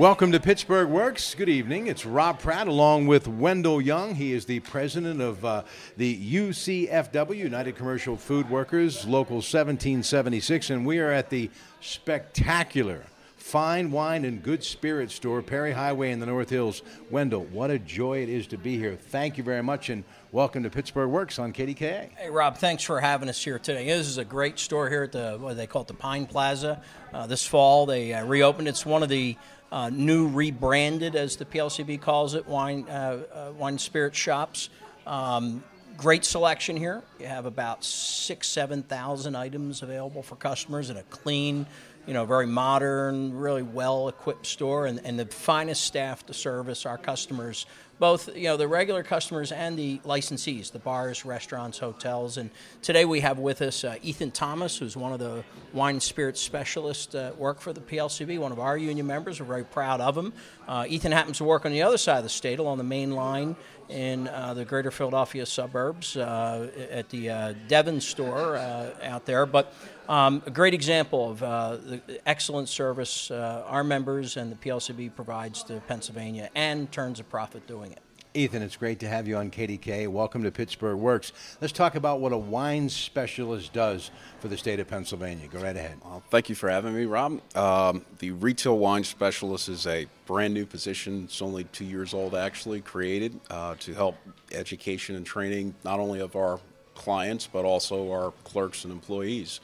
Welcome to Pittsburgh Works. Good evening. It's Rob Pratte along with Wendell Young. He is the president of uh, the UCFW, United Commercial Food Workers, Local 1776, and we are at the spectacular fine wine and good spirit store, Perry Highway in the North Hills. Wendell, what a joy it is to be here. Thank you very much, and welcome to Pittsburgh Works on KDKA. Hey, Rob, thanks for having us here today. This is a great store here at the, what they call it, the Pine Plaza. Uh, this fall, they uh, reopened. It's one of the uh, new rebranded, as the PLCB calls it, wine uh, uh, wine spirit shops. Um, great selection here. You have about six, seven thousand items available for customers in a clean, you know, very modern, really well equipped store, and, and the finest staff to service our customers both you know the regular customers and the licensees, the bars, restaurants, hotels. And today we have with us uh, Ethan Thomas, who's one of the wine and spirits specialists uh, work for the PLCB, one of our union members. We're very proud of him. Uh, Ethan happens to work on the other side of the state, along the main line in uh, the greater Philadelphia suburbs uh, at the uh, Devon store uh, out there. But um, a great example of uh, the excellent service uh, our members and the PLCB provides to Pennsylvania and turns a profit doing it. Ethan, it's great to have you on KDK. Welcome to Pittsburgh Works. Let's talk about what a wine specialist does for the state of Pennsylvania. Go right ahead. Well, thank you for having me, Rob. Um, the retail wine specialist is a brand new position. It's only two years old, actually, created uh, to help education and training not only of our clients but also our clerks and employees.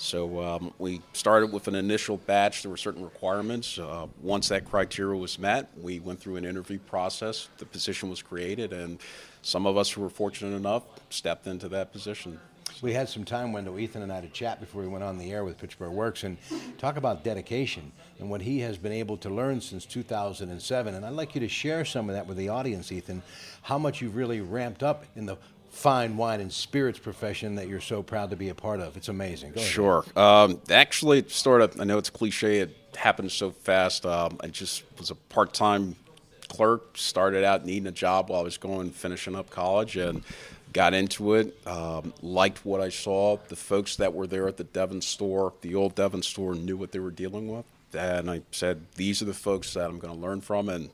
So um, we started with an initial batch. There were certain requirements. Uh, once that criteria was met, we went through an interview process. The position was created, and some of us who were fortunate enough stepped into that position. We had some time, Wendell, Ethan and I, to chat before we went on the air with Pittsburgh Works and talk about dedication and what he has been able to learn since 2007. And I'd like you to share some of that with the audience, Ethan, how much you've really ramped up in the fine wine and spirits profession that you're so proud to be a part of. It's amazing. Sure. Um, actually, sort of, I know it's cliche, it happened so fast. Um, I just was a part time clerk, started out needing a job while I was going, finishing up college, and got into it. Um, liked what I saw. The folks that were there at the Devon store, the old Devon store, knew what they were dealing with. And I said, these are the folks that I'm going to learn from. And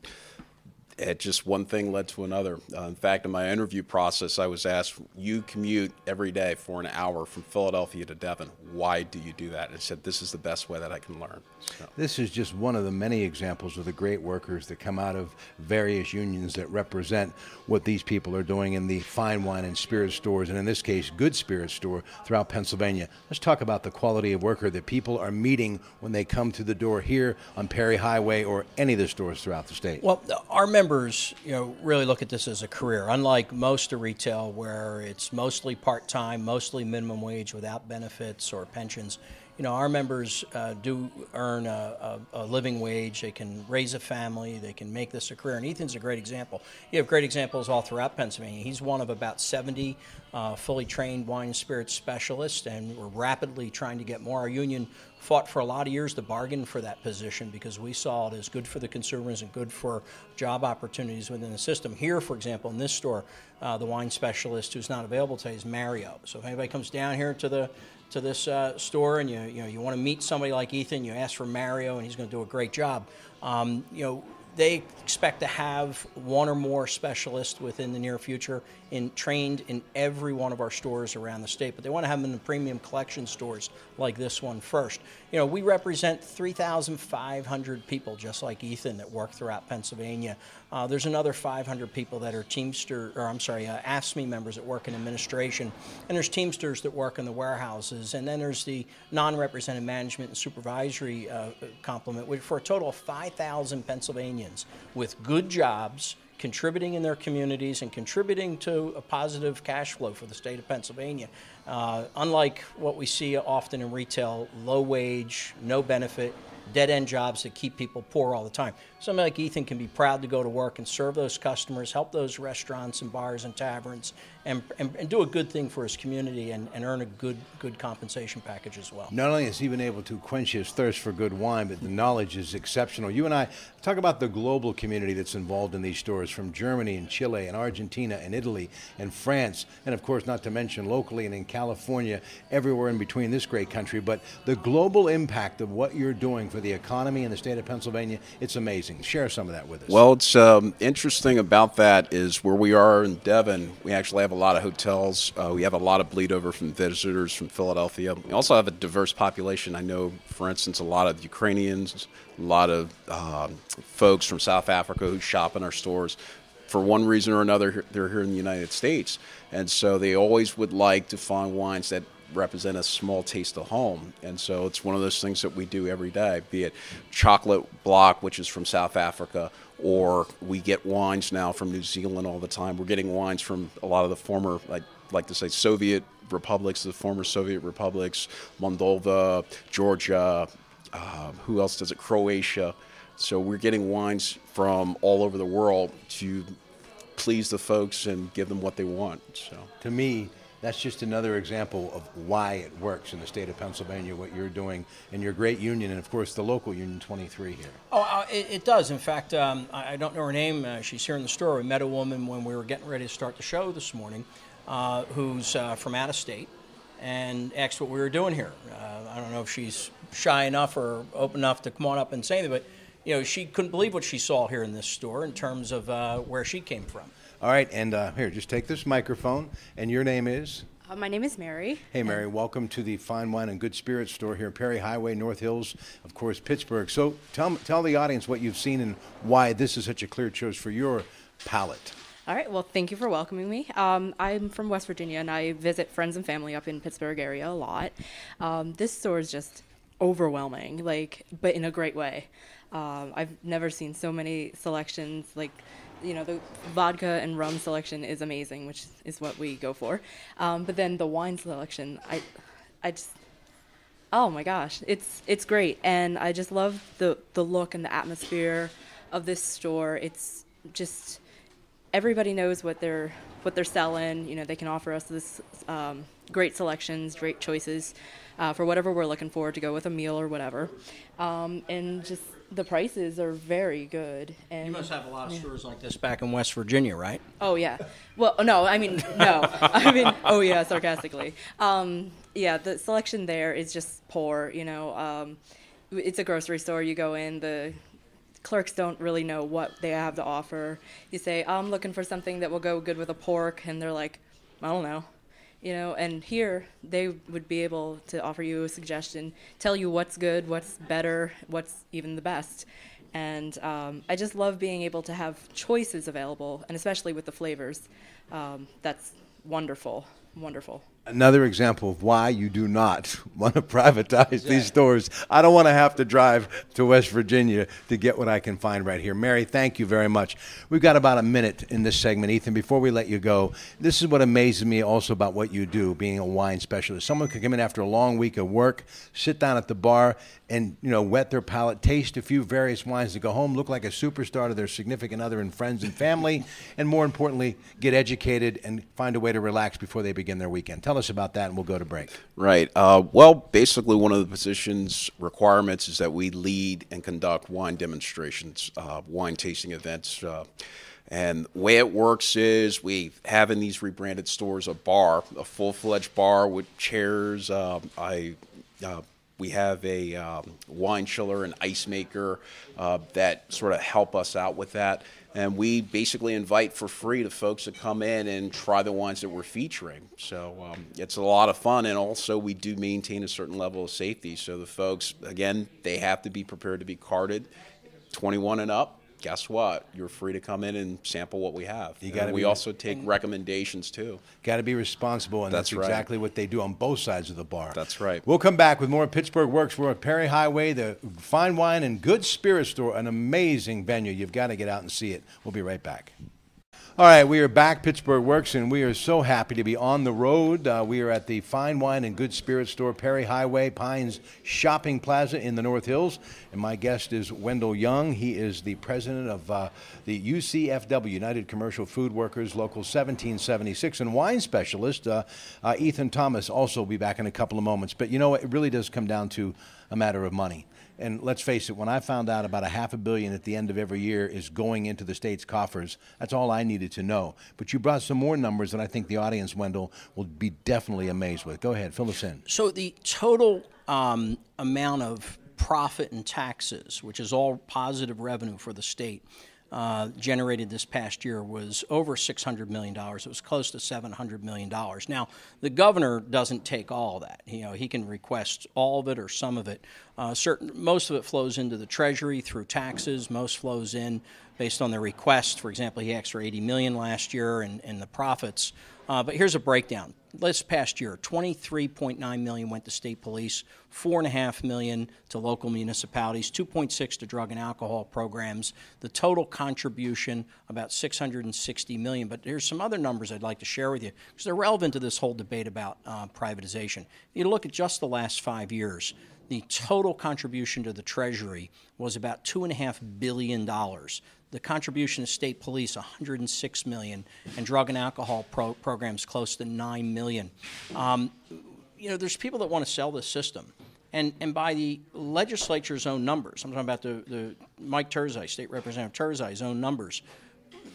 it just one thing led to another. Uh, in fact, in my interview process, I was asked, "You commute every day for an hour from Philadelphia to Devon. Why do you do that?" And I said, "This is the best way that I can learn." So. This is just one of the many examples of the great workers that come out of various unions that represent what these people are doing in the fine wine and spirit stores, and in this case, good spirit store throughout Pennsylvania. Let's talk about the quality of worker that people are meeting when they come to the door here on Perry Highway or any of the stores throughout the state. Well, our members members, you know, really look at this as a career. Unlike most of retail, where it's mostly part time, mostly minimum wage without benefits or pensions. You know, our members uh, do earn a, a, a, living wage. They can raise a family. They can make this a career. And Ethan's a great example. You have great examples all throughout Pennsylvania. He's one of about 70 uh, fully trained wine and spirits specialists, and we're rapidly trying to get more. Our union fought for a lot of years to bargain for that position because we saw it as good for the consumers and good for job opportunities within the system. Here, for example, in this store, uh, the wine specialist who's not available today is Mario. So if anybody comes down here to the to this uh, store and you you know you want to meet somebody like Ethan, you ask for Mario and he's going to do a great job. Um, you know they expect to have one or more specialists within the near future in trained in every one of our stores around the state but they want to have them in the premium collection stores like this one first. You know we represent 3500 people just like ethan that work throughout pennsylvania uh, there's another 500 people that are teamster or i'm sorry uh, AFSCME members that work in administration and there's teamsters that work in the warehouses and then there's the non-represented management and supervisory uh, complement which for a total of 5000 pennsylvanians with good jobs, contributing in their communities, and contributing to a positive cash flow for the state of Pennsylvania. Uh, unlike what we see often in retail, low wage, no benefit, dead end jobs that keep people poor all the time. Somebody like Ethan can be proud to go to work and serve those customers, help those restaurants and bars and taverns, and, and, and do a good thing for his community and, and earn a good good compensation package as well. Not only has he been able to quench his thirst for good wine, but the knowledge is exceptional. You and I talk about the global community that's involved in these stores from Germany and Chile and Argentina and Italy and France, and of course, not to mention locally and in California, everywhere in between this great country. But the global impact of what you're doing for for the economy in the state of Pennsylvania. It's amazing. Share some of that with us. Well, it's um, interesting about that is where we are in Devon. We actually have a lot of hotels. Uh, we have a lot of bleed over from visitors from Philadelphia. We also have a diverse population. I know, for instance, a lot of Ukrainians, a lot of um, folks from South Africa who shop in our stores. For one reason or another, they're here in the United States, and so they always would like to find wines that represent a small taste of home. And so it's one of those things that we do every day, be it chocolate block, which is from South Africa, or we get wines now from New Zealand all the time. We're getting wines from a lot of the former, I'd like to say, Soviet republics, the former Soviet republics, Moldova, Georgia, uh, who else does it? Croatia. So we're getting wines from all over the world to please the folks and give them what they want. So to me, that's just another example of why it works in the state of Pennsylvania, what you're doing, and your great union, and of course the local Union 23 here. Oh, uh, it, it, does. In fact, um, I, I, don't know her name. Uh, she's here in the store. We met a woman when we were getting ready to start the show this morning uh, who's uh, from out of state and asked what we were doing here. Uh, I don't know if she's shy enough or open enough to come on up and say anything, but you know, she couldn't believe what she saw here in this store in terms of uh, where she came from. All right, and uh, here, just take this microphone. And your name is? Uh, my name is Mary. Hey, Mary. Welcome to the Fine Wine and Good Spirits store here, Perry Highway, North Hills, of course, Pittsburgh. So tell tell the audience what you've seen and why this is such a clear choice for your palate. All right. Well, thank you for welcoming me. Um, I'm from West Virginia, and I visit friends and family up in Pittsburgh area a lot. Um, this store is just overwhelming, like, but in a great way. Um, I've never seen so many selections, like you know the vodka and rum selection is amazing, which is what we go for. Um, but then the wine selection, I, I just, oh my gosh, it's it's great, and I just love the the look and the atmosphere of this store. It's just everybody knows what they're what they're selling. You know, they can offer us this um, great selections, great choices uh, for whatever we're looking for to go with a meal or whatever, um, and just the prices are very good. And you must have a lot of yeah. stores like this back in West Virginia, right? Oh yeah. Well, no, I mean no. I mean, oh yeah, sarcastically. Um, yeah, the selection there is just poor. You know, um, it's a grocery store. You go in, the clerks don't really know what they have to offer. You say, I'm looking for something that will go good with a pork, and they're like, I don't know you know and here they would be able to offer you a suggestion tell you what's good what's better what's even the best. And um, i just love being able to have choices available and especially with the flavors. Um, that's wonderful wonderful another example of why you do not want to privatize exactly. these stores. I don't want to have to drive to West Virginia to get what I can find right here. Mary, thank you very much. We've got about a minute in this segment. Ethan, before we let you go, this is what amazes me also about what you do, being a wine specialist. Someone can come in after a long week of work, sit down at the bar, and you know wet their palate, taste a few various wines to go home, look like a superstar to their significant other and friends and family, and more importantly, get educated and find a way to relax before they begin their weekend. Tell us about that, and we'll go to break. Right. Uh, well, basically, one of the position's requirements is that we lead and conduct wine demonstrations, uh, wine tasting events. Uh, and the way it works is we have in these rebranded stores a bar, a full fledged bar with chairs. Um, I uh, we have a um, wine chiller and ice maker uh, that sort of help us out with that. And we basically invite for free the folks to come in and try the wines that we're featuring. So um, it's a lot of fun. And also, we do maintain a certain level of safety. So the folks, again, they have to be prepared to be carded 21 and up guess what? You're free to come in and sample what we have. You got. We also take recommendations too. Got to be responsible, and that's, that's right. exactly what they do on both sides of the bar. That's right. We'll come back with more Pittsburgh Works. We're at Perry Highway, the fine wine and good spirit store, an amazing venue. You've got to get out and see it. We'll be right back. All right, we are back, Pittsburgh Works, and we are so happy to be on the road. Uh, we are at the Fine Wine and Good Spirit Store, Perry Highway, Pines Shopping Plaza in the North Hills. And my guest is Wendell Young. He is the president of uh, the UCFW, United Commercial Food Workers, Local 1776, and wine specialist. Uh, uh, Ethan Thomas also will be back in a couple of moments. But you know, it really does come down to a matter of money. And let's face it, when I found out about a half a billion at the end of every year is going into the state's coffers, that's all I needed to know. But you brought some more numbers that I think the audience, Wendell, will be definitely amazed with. Go ahead, fill us in. So the total um, amount of profit and taxes, which is all positive revenue for the state, uh, generated this past year was over $600 million. It was close to $700 million. Now, the governor doesn't take all that. You know, he can request all of it or some of it. Uh, certain, most of it flows into the Treasury through taxes. Most flows in based on the request. For example, he asked for 80 million last year, and, and the profits uh, but here's a breakdown. This past year, 23.9 million went to state police, 4.5 million to local municipalities, 2.6 to drug and alcohol programs. The total contribution about 660 million. But there's some other numbers I'd like to share with you because they're relevant to this whole debate about uh, privatization. If you look at just the last five years, the total contribution to the Treasury was about two and a half billion dollars the contribution of state police 106 million and drug and alcohol pro- programs close to 9 million. Um, you know there's people that want to sell this system. And, and by the legislature's own numbers i'm talking about the, the mike turzai state representative turzai's own numbers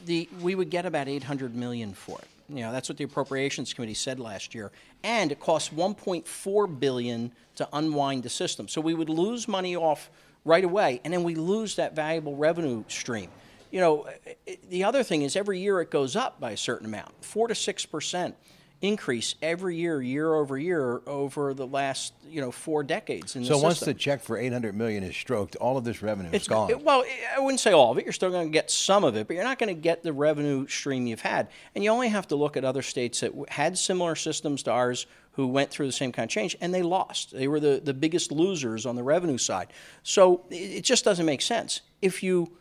the, we would get about 800 million for it. You know that's what the appropriations committee said last year. And it costs 1.4 billion to unwind the system. So we would lose money off right away and then we lose that valuable revenue stream you know, eh, the other thing is every year it goes up by a certain amount, four to six percent increase every year, year over year, over the last you know four decades. In so once system. the check for eight hundred million is stroked, all of this revenue it's is gone. It, well, eh, I wouldn't say all of it. You're still going to get some of it, but you're not going to get the revenue stream you've had. And you only have to look at other states that had similar systems to ours who went through the same kind of change and they lost. They were the, the biggest losers on the revenue side. So it, it just doesn't make sense. If you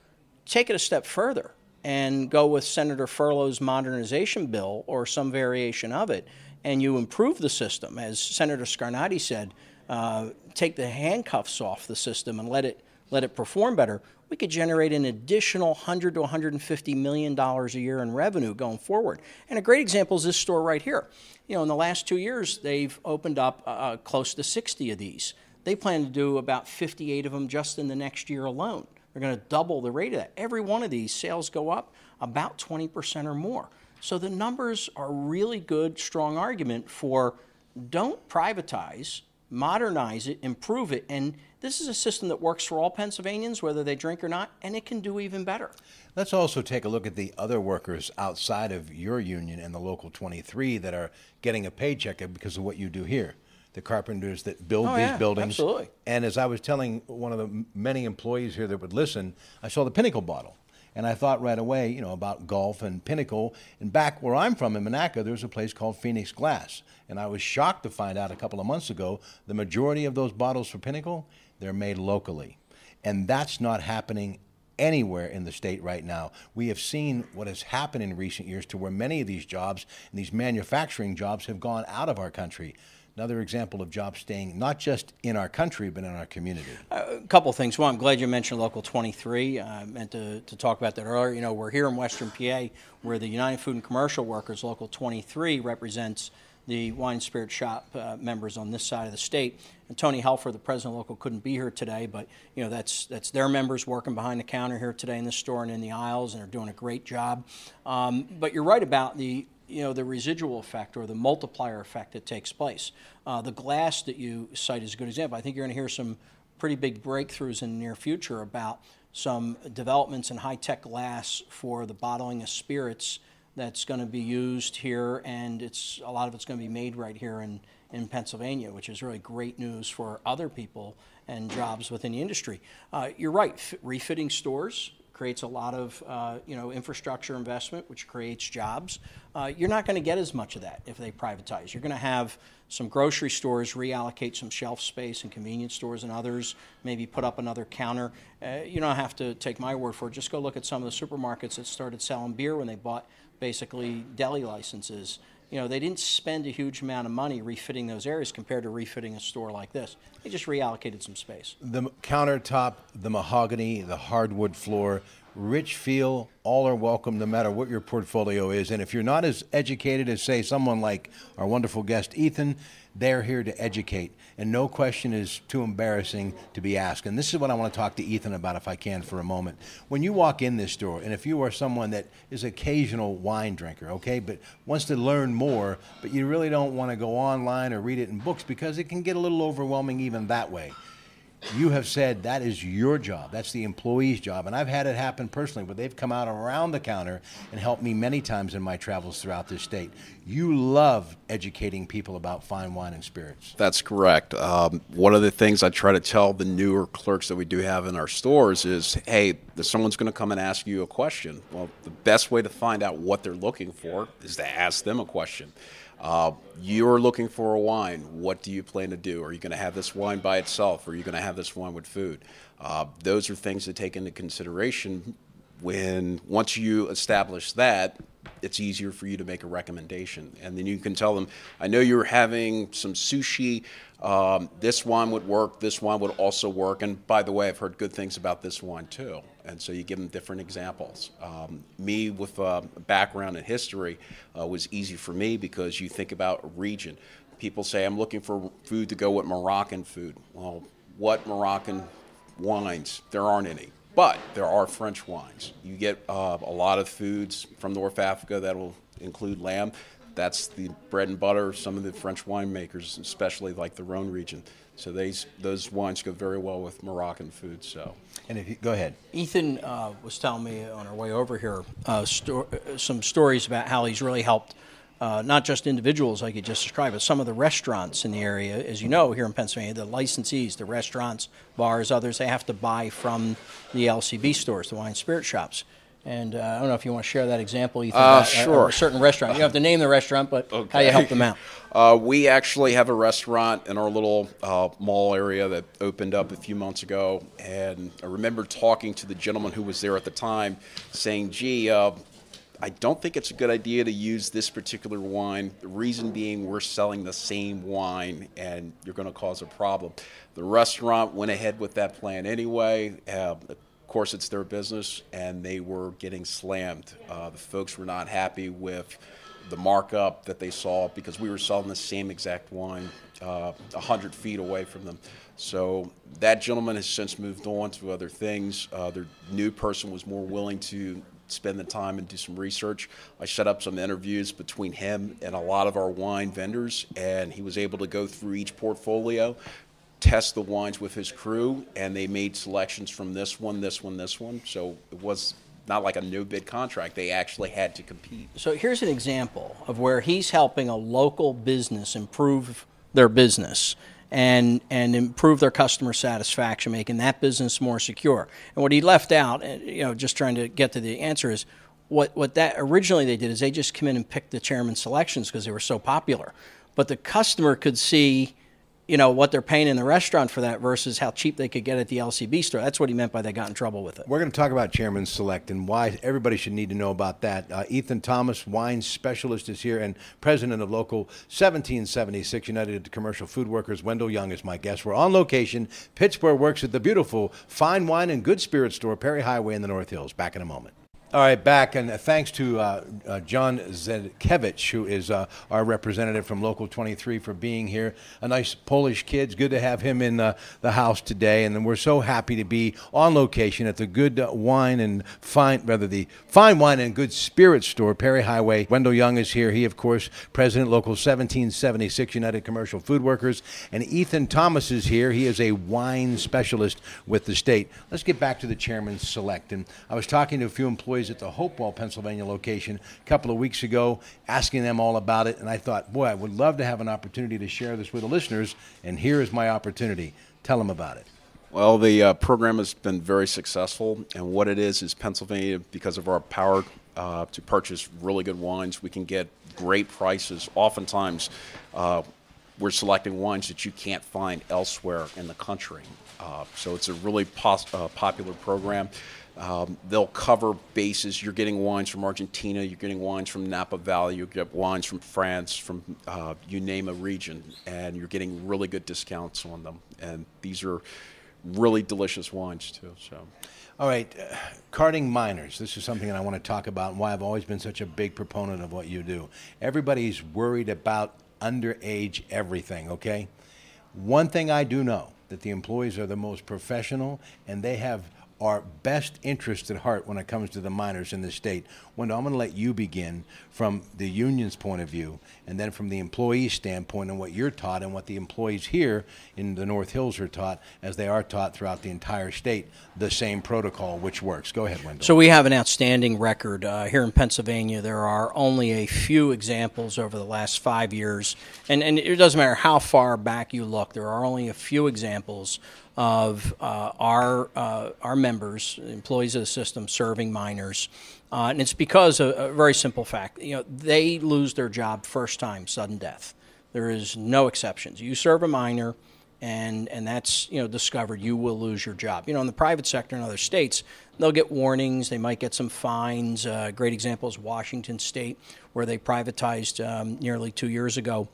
take it a step further and go with Senator Furlow's modernization bill or some variation of it, and you improve the system, as Senator Scarnati said, uh, take the handcuffs off the system and let it let it perform better, we could generate an additional 100 to 150 million dollars a year in revenue going forward. And a great example is this store right here. You know, in the last two years, they've opened up uh, close to 60 of these. They plan to do about 58 of them just in the next year alone. They're going to double the rate of that. Every one of these sales go up about 20% or more. So the numbers are really good, strong argument for don't privatize, modernize it, improve it. And this is a system that works for all Pennsylvanians, whether they drink or not, and it can do even better. Let's also take a look at the other workers outside of your union and the local 23 that are getting a paycheck because of what you do here the carpenters that build oh, these yeah, buildings. Absolutely. And as I was telling one of the many employees here that would listen, I saw the Pinnacle bottle. And I thought right away, you know, about golf and Pinnacle. And back where I'm from in Monaca, there's a place called Phoenix Glass. And I was shocked to find out a couple of months ago the majority of those bottles for Pinnacle, they're made locally. And that's not happening anywhere in the state right now. We have seen what has happened in recent years to where many of these jobs and these manufacturing jobs have gone out of our country another example of jobs staying not just in our country but in our community. A couple things. One, I'm glad you mentioned Local 23. Uh, I meant to, to talk about that earlier. You know, we're here in Western PA where the United Food and Commercial Workers Local 23 represents the wine spirit shop uh, members on this side of the state. And Tony Helfer, the president of local, couldn't be here today, but you know that's that's their members working behind the counter here today in the store and in the aisles, and are doing a great job. Um, but you're right about the you know the residual effect or the multiplier effect that takes place. Uh, the glass that you cite is a good example. I think you're going to hear some pretty big breakthroughs in the near future about some developments in high-tech glass for the bottling of spirits that's going to be used here, and it's a lot of it's going to be made right here in in Pennsylvania, which is really great news for other people and jobs within the industry. Uh, you're right, refitting stores creates a lot of uh, you know infrastructure investment, which creates jobs. Uh, you're not going to get as much of that if they privatize. You're going to have some grocery stores reallocate some shelf space and convenience stores and others maybe put up another counter. Uh, you don't have to take my word for it. Just go look at some of the supermarkets that started selling beer when they bought basically deli licenses you know, they didn't spend a huge amount of money refitting those areas compared to refitting a store like this. They just reallocated some space. The countertop, the mahogany, the hardwood floor, rich feel, all are welcome no matter what your portfolio is. And if you're not as educated as, say, someone like our wonderful guest, Ethan, they're here to educate, and no question is too embarrassing to be asked. And this is what I want to talk to Ethan about, if I can, for a moment. When you walk in this door, and if you are someone that is occasional wine drinker, okay, but wants to learn more, but you really don't want to go online or read it in books because it can get a little overwhelming even that way you have said that is your job. That's the employee's job. And I've had it happen personally where they've come out around the counter and helped me many times in my travels throughout this state. You love educating people about fine wine and spirits. That's correct. Um, one of the things I try to tell the newer clerks that we do have in our stores is hey, someone's going to come and ask you a question. Well, the best way to find out what they're looking for is to ask them a question. Uh, you're looking for a wine. What do you plan to do? Are you going to have this wine by itself? Or are you going to have this wine with food? Uh, those are things to take into consideration when once you establish that it's easier for you to make a recommendation and then you can tell them i know you're having some sushi um, this wine would work this wine would also work and by the way i've heard good things about this wine too and so you give them different examples um, me with a background in history uh, was easy for me because you think about region people say i'm looking for food to go with moroccan food well what moroccan wines there aren't any but there are French wines. You get uh, a lot of foods from North Africa that will include lamb. That's the bread and butter of some of the French winemakers, especially like the Rhone region. So these those wines go very well with Moroccan food. So, and if you go ahead, Ethan uh, was telling me on our way over here uh, sto- uh, some stories about how he's really helped uh, not just individuals like you just described, but some of the restaurants in the area. As you know, here in Pennsylvania, the licensees, the restaurants, bars, others, they have to buy from the LCB stores, the wine spirit shops. And uh, I don't know if you want to share that example, Ethan. Uh, sure. A certain restaurant. You don't have to name the restaurant, but okay. how you help them out. Uh, we actually have a restaurant in our little uh, mall area that opened up a few months ago. And I remember talking to the gentleman who was there at the time saying, gee, uh, I don't think it's a good idea to use this particular wine. The reason being, we're selling the same wine and you're going to cause a problem. The restaurant went ahead with that plan anyway. Uh, course, it's their business, and they were getting slammed. Uh, the folks were not happy with the markup that they saw because we were selling the same exact wine uh, 100 feet away from them. So that gentleman has since moved on to other things. Uh, their new person was more willing to spend the time and do some research. I set up some interviews between him and a lot of our wine vendors, and he was able to go through each portfolio, test the wines with his crew, and they made selections from this one, this one, this one. So it was not like a new bid contract. They actually had to compete. So here's an example of where he's helping a local business improve their business and and improve their customer satisfaction, making that business more secure. And what he left out, uh, you know, just trying to get to the answer is what what that originally they did is they just come in and picked the chairman's selections because they were so popular, but the customer could see you know what they're paying in the restaurant for that versus how cheap they could get at the LCB store. That's what he meant by they got in trouble with it. We're going to talk about Chairman Select and why everybody should need to know about that. Uh, Ethan Thomas, wine specialist, is here, and president of Local 1776 United Commercial Food Workers. Wendell Young is my guest. We're on location. Pittsburgh works at the beautiful Fine Wine and Good Spirit store, Perry Highway in the North Hills. Back in a moment. All right, back, and thanks to uh, uh, John Zedkevich, who is uh, our representative from Local 23, for being here. A nice Polish kid. It's good to have him in uh, the house today, and we're so happy to be on location at the Good Wine and Fine, rather the Fine Wine and Good Spirit store, Perry Highway. Wendell Young is here. He, of course, President Local 1776 United Commercial Food Workers, and Ethan Thomas is here. He is a wine specialist with the state. Let's get back to the chairman's select, and I was talking to a few employees employees at the Hopewell, Pennsylvania location a couple of weeks ago, asking them all about it. And I thought, boy, I would love to have an opportunity to share this with the listeners. And here is my opportunity. Tell them about it. Well, the uh, program has been very successful, and what it is is Pennsylvania, because of our power uh, to purchase really good wines, we can get great prices. Oftentimes, uh, we're selecting wines that you can't find elsewhere in the country. Uh, so it's a really pos- uh, popular program. Um, they'll cover bases. You're getting wines from Argentina, you're getting wines from Napa Valley, you get wines from France, from uh, you name a region, and you're getting really good discounts on them. And these are really delicious wines too. So. All right, uh, carding minors. This is something that I want to talk about and why I've always been such a big proponent of what you do. Everybody's worried about underage everything, okay? One thing I do know that the employees are the most professional and they have our best interest at heart when it comes to the minors in the state. Wendell, I'm going to let you begin from the union's point of view and then from the employee's standpoint and what you're taught and what the employees here in the North Hills are taught as they are taught throughout the entire state, the same protocol which works. Go ahead, Wendell. So we have an outstanding record uh, here in Pennsylvania. There are only a few examples over the last five years, and, and it doesn't matter how far back you look, there are only a few examples of uh, our uh, our members, employees of the system, serving minors, uh, and it's because of a very simple fact. You know, they lose their job first time, sudden death. There is no exceptions. You serve a minor, and and that's you know discovered, you will lose your job. You know, in the private sector in other states, they'll get warnings. They might get some fines. Uh, great example is Washington State, where they privatized um, nearly two years ago.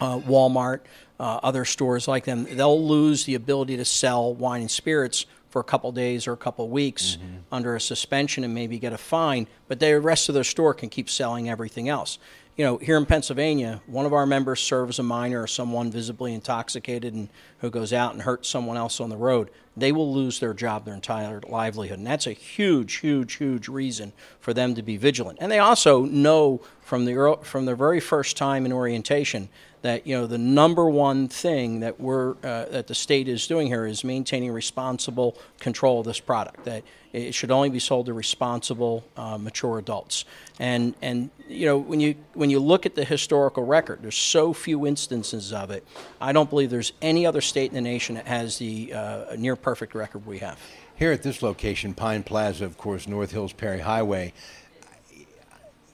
Uh, Walmart uh, other stores like them, they'll lose the ability to sell wine and spirits for a couple days or a couple weeks mm-hmm. under a suspension and maybe get a fine, but the rest of their store can keep selling everything else. You know, here in Pennsylvania, one of our members serves a minor or someone visibly intoxicated and who goes out and hurts someone else on the road. They will lose their job, their entire livelihood, and that's a huge, huge, huge reason for them to be vigilant. And they also know from the from the very first time in orientation that you know the number one thing that we're uh, that the state is doing here is maintaining responsible control of this product. That it should only be sold to responsible, uh, mature adults. And and you know when you when you look at the historical record, there's so few instances of it. I don't believe there's any other state in the nation that has the uh, near perfect record we have. Here at this location, Pine Plaza, of course, North Hills Perry Highway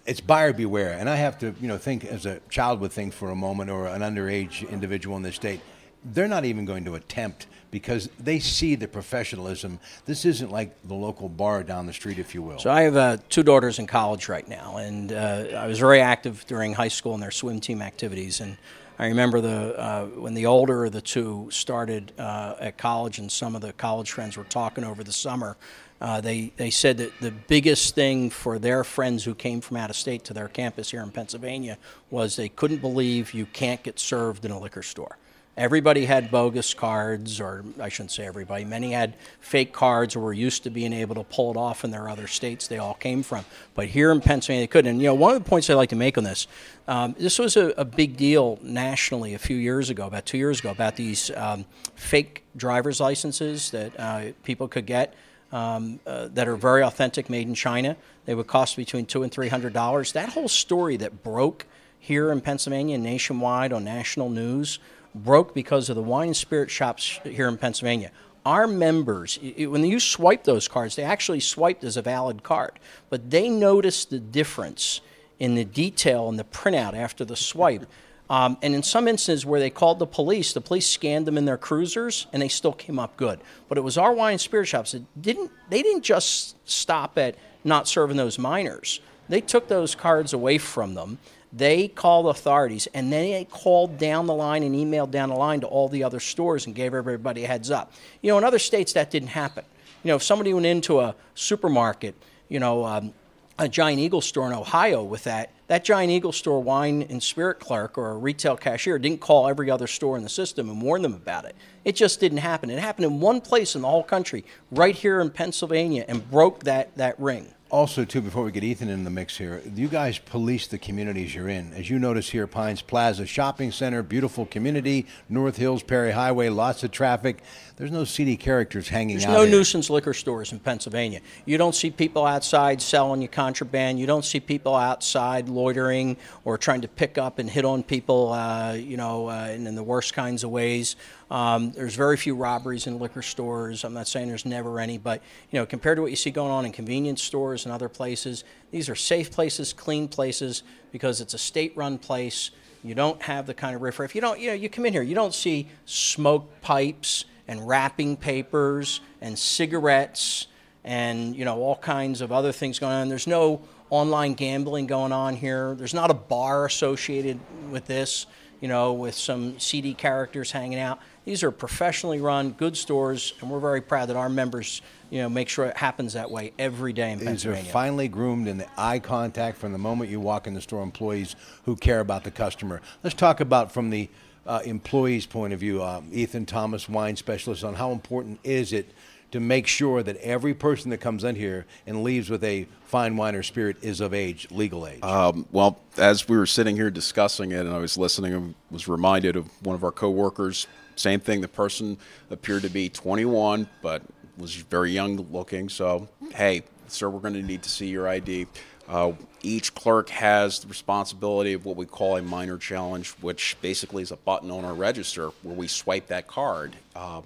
it's buyer beware. And I have to, you know, think as a child would think for a moment, or an underage individual in the state. They're not even going to attempt because they see the professionalism. This isn't like the local bar down the street, if you will. So I have uh, two daughters in college right now, and uh, I was very active during high school in their swim team activities. And I remember the uh, when the older of the two started uh, at college, and some of the college friends were talking over the summer uh, they, they said that the biggest thing for their friends who came from out of state to their campus here in Pennsylvania was they couldn't believe you can't get served in a liquor store. Everybody had bogus cards, or I shouldn't say everybody, many had fake cards or were used to being able to pull it off in their other states they all came from. But here in Pennsylvania, they couldn't. And, you know, one of the points I like to make on this um, this was a, a, big deal nationally a few years ago, about two years ago, about these um, fake driver's licenses that uh, people could get um, uh, that are very authentic, made in China. They would cost between two and three hundred dollars. That whole story that broke here in Pennsylvania, nationwide on national news, broke because of the wine and spirit shops here in Pennsylvania. Our members, when you swipe those cards, they actually swiped as a valid card, but they noticed the difference in the detail and the printout after the swipe. Um, and in some instances where they called the police, the police scanned them in their cruisers, and they still came up good. But it was our wine and spirit shops that didn't. They didn't just stop at not serving those minors. They took those cards away from them. They called authorities, and then they called down the line and emailed down the line to all the other stores and gave everybody a heads up. You know, in other states that didn't happen. You know, if somebody went into a supermarket, you know, um, a Giant Eagle store in Ohio with that, that Giant Eagle store wine and spirit clerk or a retail cashier didn't call every other store in the system and warn them about it. It just didn't happen. It happened in one place in the whole country, right here in Pennsylvania, and broke that, that ring also too before we get ethan in the mix here you guys police the communities you're in. As you notice here pines plaza shopping center beautiful community north hills perry highway lots of traffic there's no seedy characters hanging there's out no here. nuisance liquor stores in pennsylvania you don't see people outside selling you contraband you don't see people outside loitering or trying to pick up and hit on people uh, you know uh, in, in the worst kinds of ways um, there's very few robberies in liquor stores. I'm not saying there's never any, but you know, compared to what you see going on in convenience stores and other places, these are safe places, clean places because it's a state-run place. You don't have the kind of riffraff. You don't, you know, you come in here, you don't see smoke pipes and wrapping papers and cigarettes and you know all kinds of other things going on. There's no online gambling going on here. There's not a bar associated with this, you know, with some seedy characters hanging out. These are professionally run, good stores, and we're very proud that our members, you know, make sure it happens that way every day in. These are finely groomed in the eye contact from the moment you walk in the store. Employees who care about the customer. Let's talk about from the uh, employee's point of view, uh, Ethan Thomas, wine specialist, on how important is it to make sure that every person that comes in here and leaves with a fine wine or spirit is of age, legal age? Um, well, as we were sitting here discussing it and I was listening, I was reminded of one of our coworkers. Same thing. The person appeared to be 21, but was very young looking. So, hey, sir, we're going to need to see your ID. Uh, each clerk has the responsibility of what we call a minor challenge, which basically is a button on our register where we swipe that card. Uh,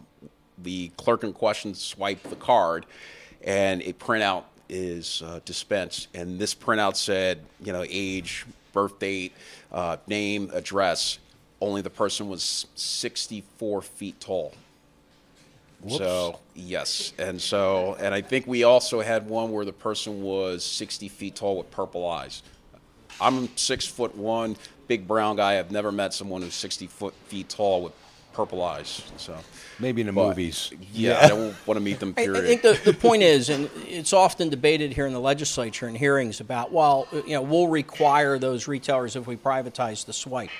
the clerk in question swiped the card, and a printout is uh, dispensed. And this printout said, you know, age, birth date, uh, name, address. Only the person was 64 feet tall. Whoops. So yes, and so and I think we also had one where the person was 60 feet tall with purple eyes. I'm six foot one, big brown guy. I've never met someone who's 60 foot feet tall with purple eyes. So Maybe in the but, movies. Yeah, I don't want to meet them. I, Period. I think the, the point is, and it's often debated here in the legislature in hearings about, well, you know, we'll require those retailers if we privatize the swipe.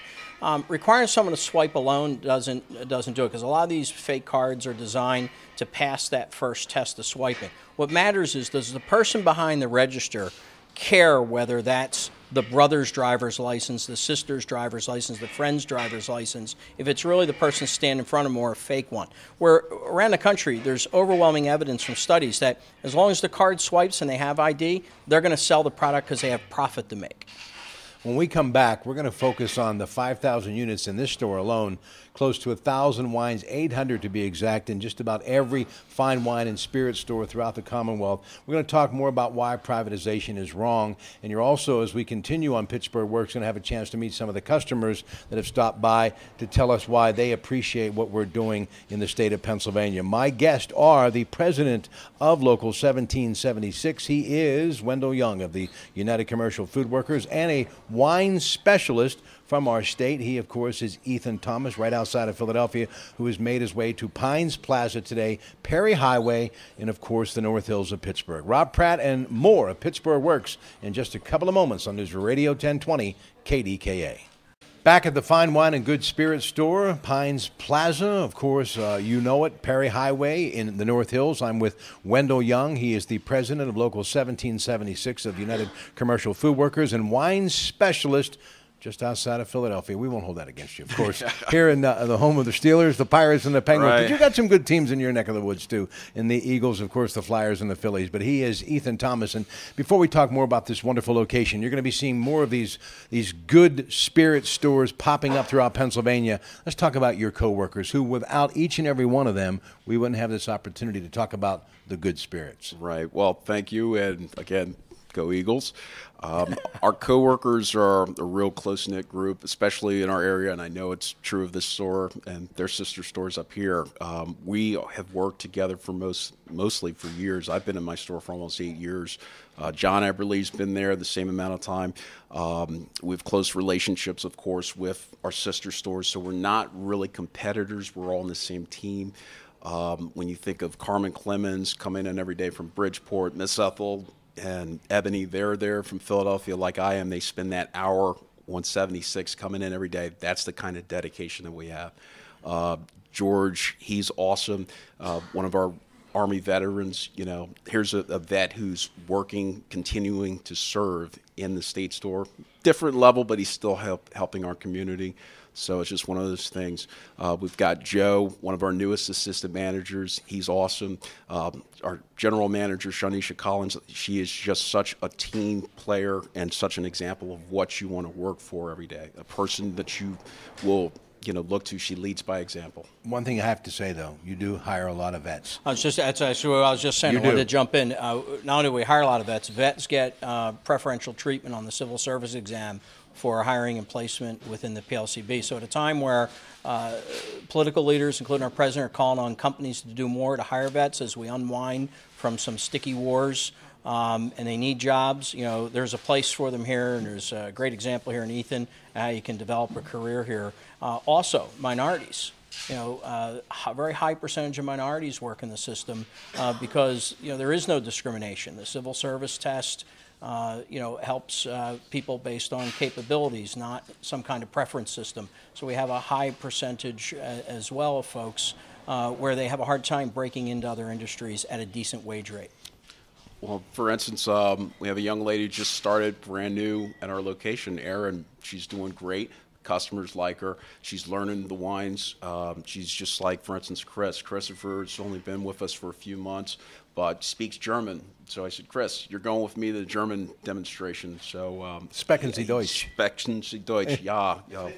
Um, requiring someone to swipe alone doesn't doesn't do it because a lot of these fake cards are designed to pass that first test of swiping. What matters is does the person behind the register care whether that's the brother's driver's license, the sister's driver's license, the friend's driver's license, if it's really the person standing in front of them or a fake one. Where around the country, there's overwhelming evidence from studies that as long as the card swipes and they have ID, they're going to sell the product because they have profit to make. When we come back, we're going to focus on the 5,000 units in this store alone, close to a 1,000 wines, 800 to be exact, in just about every fine wine and spirit store throughout the Commonwealth. We're going to talk more about why privatization is wrong. And you're also, as we continue on Pittsburgh Works, going to have a chance to meet some of the customers that have stopped by to tell us why they appreciate what we're doing in the state of Pennsylvania. My guests are the president of Local 1776. He is Wendell Young of the United Commercial Food Workers and a wine specialist from our state. He, of course, is Ethan Thomas, right outside of Philadelphia, who has made his way to Pines Plaza today, Perry Highway, and, of course, the North Hills of Pittsburgh. Rob Pratte and more of Pittsburgh Works in just a couple of moments on News Radio 1020 KDKA. Back at the Fine Wine and Good Spirits store, Pines Plaza, of course, uh, you know it, Perry Highway in the North Hills. I'm with Wendell Young. He is the president of Local 1776 of United Commercial Food Workers and wine specialist just outside of Philadelphia. We won't hold that against you, of course. Here in the, the, home of the Steelers, the Pirates, and the Penguins. Right. But you got some good teams in your neck of the woods too. In the Eagles, of course, the Flyers and the Phillies. But he is Ethan Thomas. And before we talk more about this wonderful location, you're going to be seeing more of these these good spirit stores popping up throughout Pennsylvania. Let's talk about your coworkers, who without each and every one of them, we wouldn't have this opportunity to talk about the good spirits. Right. Well, thank you, and again, go Eagles. Um, our coworkers are a real close knit group, especially in our area, and I know it's true of this store and their sister stores up here. Um, we have worked together for most mostly for years. I've been in my store for almost eight years. Uh, John Eberly's been there the same amount of time. Um, we have close relationships, of course, with our sister stores, so we're not really competitors. We're all on the same team. Um, when you think of Carmen Clemens coming in every day from Bridgeport, Miss Ethel, and Ebony, they're there from Philadelphia like I am. They spend that hour 176 coming in every day. That's the kind of dedication that we have. Uh, George, he's awesome. Uh, one of our Army veterans, you know, here's a, a, vet who's working, continuing to serve in the state store. Different level, but he's still help, helping our community. So it's just one of those things. Uh, we've got Joe, one of our newest assistant managers. He's awesome. Um, our general manager, Shanisha Collins, she is just such a team player and such an example of what you want to work for every day. A person that you will you know look to. She leads by example. One thing I have to say though, you do hire a lot of vets. I was just that's actually what I was just saying. You I wanted to jump in. Uh, not only do we hire a lot of vets, vets get uh, preferential treatment on the civil service exam for hiring and placement within the PLCB. So at a time where uh, political leaders, including our president, are calling on companies to do more to hire vets as we unwind from some sticky wars. Um, and they need jobs. You know, there's a place for them here, and there's a great example here in Ethan how you can develop a career here. Uh, also, minorities. You know, uh, a very high percentage of minorities work in the system uh, because you know there is no discrimination. The civil service test, uh, you know, helps uh, people based on capabilities, not some kind of preference system. So we have a high percentage uh, as well of folks uh, where they have a hard time breaking into other industries at a decent wage rate? Well, for instance, um, we have a young lady just started brand new at our location, Erin. She's doing great. Customers like her. She's learning the wines. Um, she's just like, for instance, Chris. Christopher's only been with us for a few months, but speaks German. So I said, Chris, you're going with me to the German demonstration. So um, Sprechen Sie Deutsch. Sprechen Sie Deutsch, ja, ja,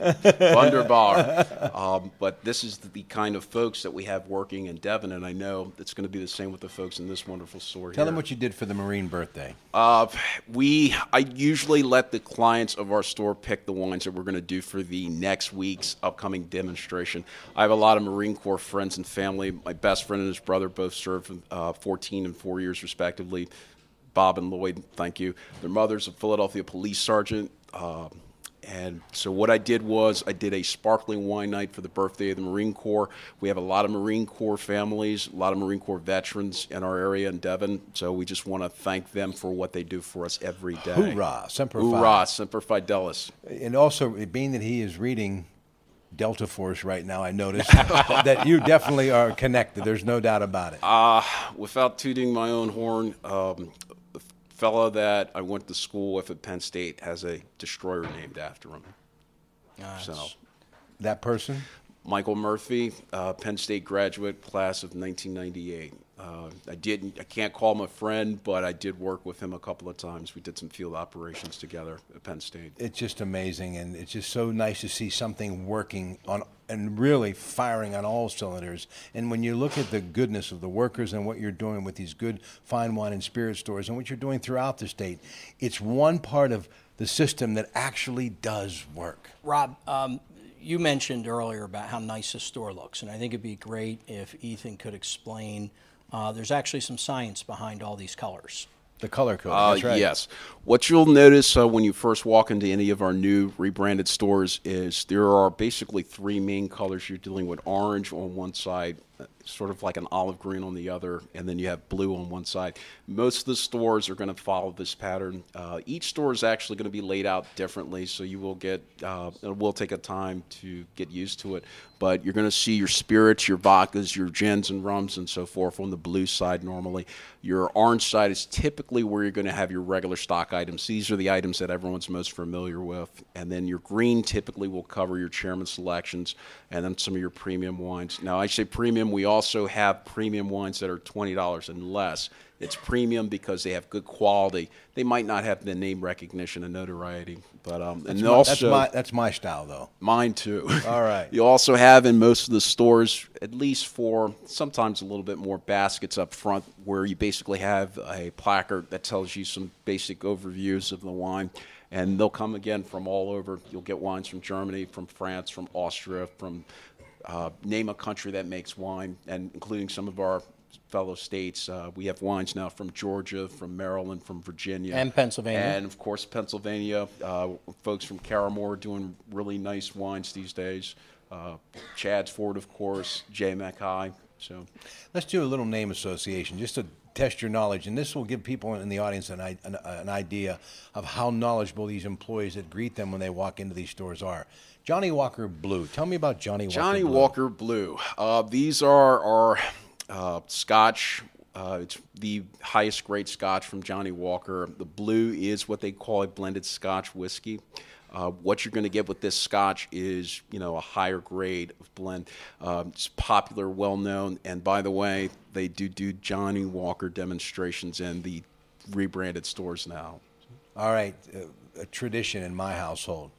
wunderbar. Um, but this is the kind of folks that we have working in Devon, and I know it's going to be the same with the folks in this wonderful store Tell here. them what you did for the Marine birthday. Uh, we, I usually let the clients of our store pick the wines that we're going to do for the next week's upcoming demonstration. I have a lot of Marine Corps friends and family. My best friend and his brother both served uh, 14 and 4 years respectively. Bob and Lloyd, thank you. Their mother's a Philadelphia police sergeant. Uh, and so what I did was I did a sparkling wine night for the birthday of the Marine Corps. We have a lot of Marine Corps families, a lot of Marine Corps veterans in our area in Devon. So we just want to thank them for what they do for us every day. Hoorah, Semper Fi. Hoorah, Semper Fidelis. And also, being that he is reading Delta Force right now, I noticed that you definitely are connected. There's no doubt about it. Uh, without tooting my own horn, um, the fellow that I went to school with at Penn State has a destroyer named after him. so, that person? Michael Murphy, uh, Penn State graduate, class of 1998. Uh, I didn't. I can't call him a friend, but I did work with him a couple of times. We did some field operations together at Penn State. It's just amazing, and it's just so nice to see something working on and really firing on all cylinders. And when you look at the goodness of the workers and what you're doing with these good fine wine and spirit stores and what you're doing throughout the state, it's one part of the system that actually does work. Rob, um, you mentioned earlier about how nice the store looks, and I think it'd be great if Ethan could explain. Uh, there's actually some science behind all these colors. The color code. Uh, right. Yes. What you'll notice uh, when you first walk into any of our new rebranded stores is there are basically three main colors. You're dealing with orange on one side, sort of like an olive green on the other, and then you have blue on one side. Most of the stores are going to follow this pattern. Uh, each store is actually going to be laid out differently, so you will get, uh, it will take a time to get used to it. But you're going to see your spirits, your vodkas, your gins and rums, and so forth on the blue side normally. Your orange side is typically where you're going to have your regular stock items. These are the items that everyone's most familiar with. And then your green typically will cover your chairman selections and then some of your premium wines. Now, I say premium, we also have premium wines that are $20 and less. It's premium because they have good quality. They might not have the name recognition and notoriety, but um, That's, and my, also that's my that's my style, though. Mine too. All right. you also have in most of the stores at least four, sometimes a little bit more baskets up front where you basically have a placard that tells you some basic overviews of the wine. And they'll come again from all over. You'll get wines from Germany, from France, from Austria, from uh, name a country that makes wine, and including some of our fellow states. Uh, we have wines now from Georgia, from Maryland, from Virginia, And Pennsylvania. and of course Pennsylvania. Uh, folks from Karamoor doing really nice wines these days. Uh, Chaddsford, of course, J. Mackay. So Let's do a little name association just to test your knowledge, and this will give people in the audience an, an, an idea of how knowledgeable these employees that greet them when they walk into these stores are. Johnnie Walker Blue. Tell me about Johnnie Walker Blue. Johnnie Blue. Walker Blue. Uh, these are our uh, Scotch. Uh, it's the highest grade Scotch from Johnnie Walker. The blue is what they call a blended Scotch whiskey. Uh, what you're going to get with this Scotch is, you know, a higher grade of blend. Um, it's popular, well known, and by the way, they do do Johnnie Walker demonstrations in the rebranded stores now. All right, uh, a tradition in my household.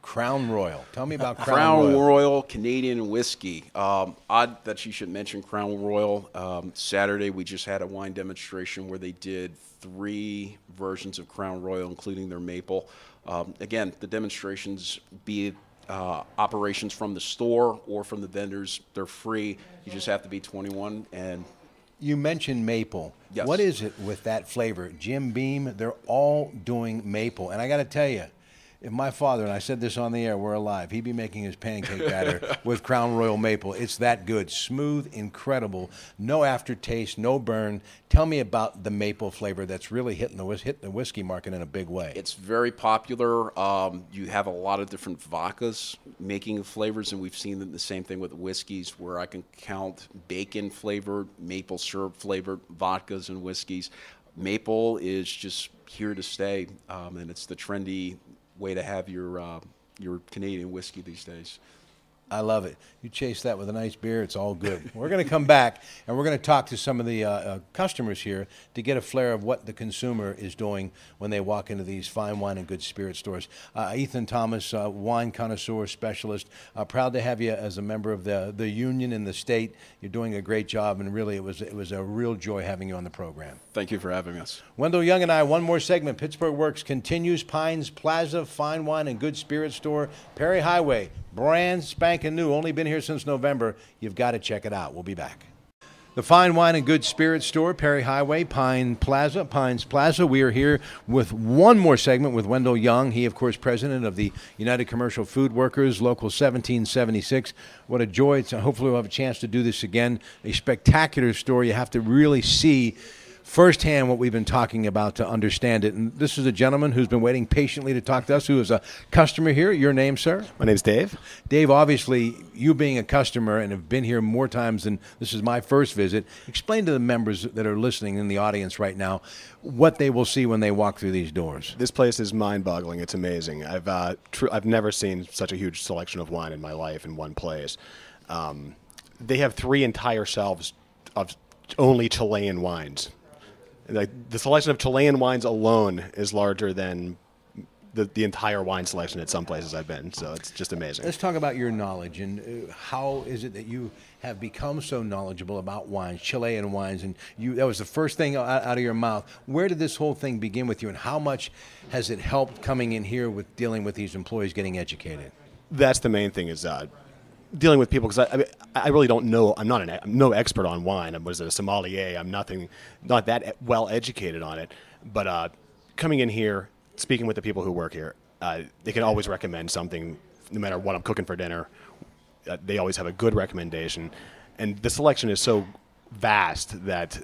Crown Royal. Tell me about Crown, Royal. Crown Royal. Royal. Canadian whiskey. Um, odd that you should mention Crown Royal. Um, Saturday we just had a wine demonstration where they did three versions of Crown Royal, including their maple. Um, again, the demonstrations, be it uh, operations from the store or from the vendors, they're free. You just have to be 21 and You mentioned maple. Yes. What is it with that flavor? Jim Beam, they're all doing maple. And I got to tell you, if my father, and I said this on the air, we're alive, he'd be making his pancake batter with Crown Royal Maple. It's that good. Smooth, incredible, no aftertaste, no burn. Tell me about the maple flavor that's really hitting the, hitting the whiskey market in a big way. It's very popular. Um, you have a lot of different vodkas making flavors, and we've seen the same thing with whiskeys, where I can count bacon flavored, maple syrup flavored vodkas and whiskeys. Maple is just here to stay, um, and it's the trendy way to have your uh, your Canadian whiskey these days. I love it. You chase that with a nice beer, it's all good. we're going to come back and we're going to talk to some of the uh, uh, customers here to get a flair of what the consumer is doing when they walk into these fine wine and good spirit stores. Uh, Ethan Thomas, uh, wine connoisseur specialist, uh, proud to have you as a member of the the union in the state. You're doing a great job, and really, it was it was a real joy having you on the program. Thank you for having us. Wendell Young and I, one more segment. Pittsburgh Works continues. Pines Plaza, fine wine and good spirit store, Perry Highway, brand spanking new. Only been here since November. You've got to check it out. We'll be back. The Fine Wine and Good Spirits Store, Perry Highway, Pine Plaza, Pines Plaza. We are here with one more segment with Wendell Young. He, of course, president of the United Commercial Food Workers, Local 1776. What a joy. It's, hopefully, we'll have a chance to do this again. A spectacular store. You have to really see firsthand what we've been talking about to understand it. And this is a gentleman who's been waiting patiently to talk to us, who is a customer here. Your name, sir? My name's Dave. Dave, obviously, you being a customer and have been here more times than this is my first visit, explain to the members that are listening in the audience right now what they will see when they walk through these doors. This place is mind-boggling. It's amazing. I've uh, tr- I've never seen such a huge selection of wine in my life in one place. Um, they have three entire shelves of only Chilean wines. Like the selection of Chilean wines alone is larger than the, the entire wine selection at some places I've been. So it's just amazing. Let's talk about your knowledge and uh, how is it that you have become so knowledgeable about wines, Chilean wines, and you that was the first thing out, out of your mouth. Where did this whole thing begin with you, and how much has it helped coming in here with dealing with these employees getting educated? that's the main thing is uh, dealing with people because I, I, mean, I really don't know. I'm not an I'm no expert on wine. I'm was a sommelier. I'm nothing, not that well educated on it. But uh, coming in here, speaking with the people who work here, uh, they can always recommend something, no matter what I'm cooking for dinner. Uh, they always have a good recommendation, and the selection is so vast that.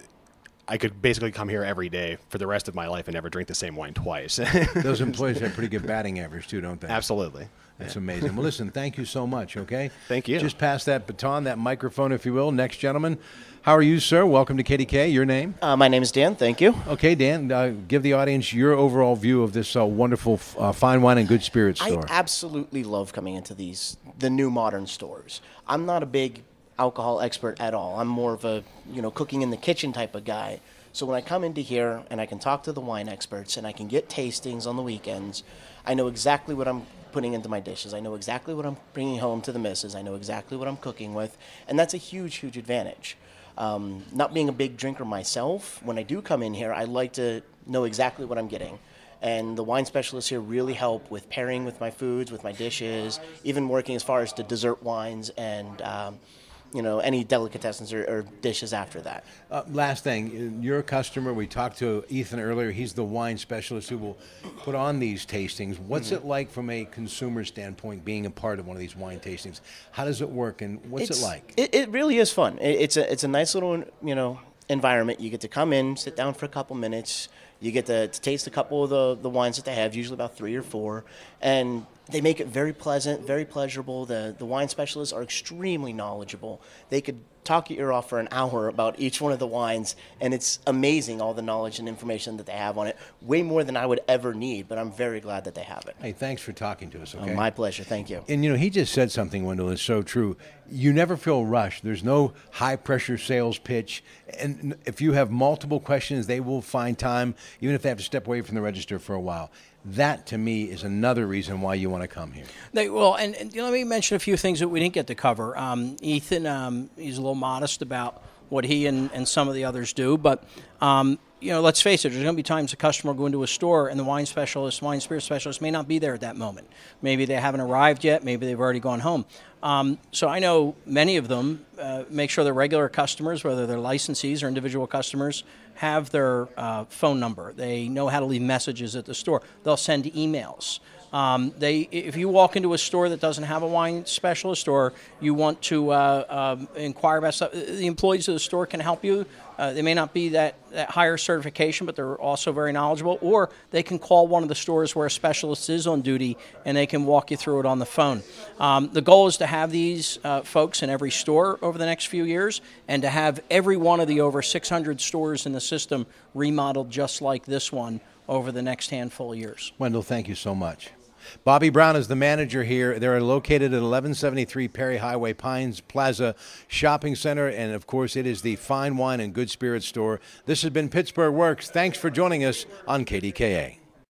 I could basically come here every day for the rest of my life and never drink the same wine twice. Those employees have pretty good batting average too, don't they? Absolutely. That's amazing. Well, listen, thank you so much. Okay. Thank you. Just pass that baton, that microphone, if you will. Next gentleman, how are you, sir? Welcome to KDK. Your name? Uh, my name is Dan. Thank you. Okay, Dan. Uh, give the audience your overall view of this uh, wonderful uh, fine wine and good spirits store. I absolutely love coming into these the new modern stores. I'm not a big alcohol expert at all. I'm more of a you know cooking in the kitchen type of guy. So when I come into here and I can talk to the wine experts and I can get tastings on the weekends, I know exactly what I'm putting into my dishes. I know exactly what I'm bringing home to the missus. I know exactly what I'm cooking with, and that's a huge, huge advantage. Um, not being a big drinker myself, when I do come in here, I like to know exactly what I'm getting. And the wine specialists here really help with pairing with my foods, with my dishes, even working as far as the dessert wines and um, you know any delicatessens or, or dishes after that. Uh, last thing, you're a customer. We talked to Ethan earlier. He's the wine specialist who will put on these tastings. What's it like from a consumer standpoint being a part of one of these wine tastings? How does it work, and what's it's, it like? It, it really is fun. It, it's a it's a nice little you know environment. You get to come in, sit down for a couple minutes. You get to, to taste a couple of the, the wines that they have, usually about three or four, and they make it very pleasant, very pleasurable. The the wine specialists are extremely knowledgeable. They could talk your ear off for an hour about each one of the wines, and it's amazing all the knowledge and information that they have on it. Way more than I would ever need, but I'm very glad that they have it. Hey, thanks for talking to us. Oh, okay. Oh, my pleasure. Thank you. And you know, he just said something, Wendell, is so true. You never feel rushed. There's no high pressure sales pitch. And if you have multiple questions, they will find time, even if they have to step away from the register for a while. That to me is another reason why you want to come here. They, well, and, and let me mention a few things that we didn't get to cover. Um, Ethan, um, he's a little modest about what he and, and some of the others do, but um, you know, let's face it, there's going to be times a customer will go into a store and the wine specialist, wine spirit specialist may not be there at that moment. Maybe they haven't arrived yet, maybe they've already gone home. Um, so I know many of them uh, make sure their regular customers, whether they're licensees or individual customers, have their uh, phone number. They know how to leave messages at the store. They'll send emails. Um, they, if you walk into a store that doesn't have a wine specialist, or you want to uh, um, inquire about stuff, the employees of the store can help you. Uh, they may not be that, that higher certification, but they're also very knowledgeable. Or they can call one of the stores where a specialist is on duty, and they can walk you through it on the phone. Um, the goal is to have these uh, folks in every store over the next few years, and to have every one of the over 600 stores in the system remodeled just like this one over the next handful of years. Wendell, thank you so much. Bobby Brown is the manager here. They're located at 1173 Perry Highway, Pines Plaza Shopping Center. And of course, it is the fine wine and good spirits store. This has been Pittsburgh Works. Thanks for joining us on KDKA.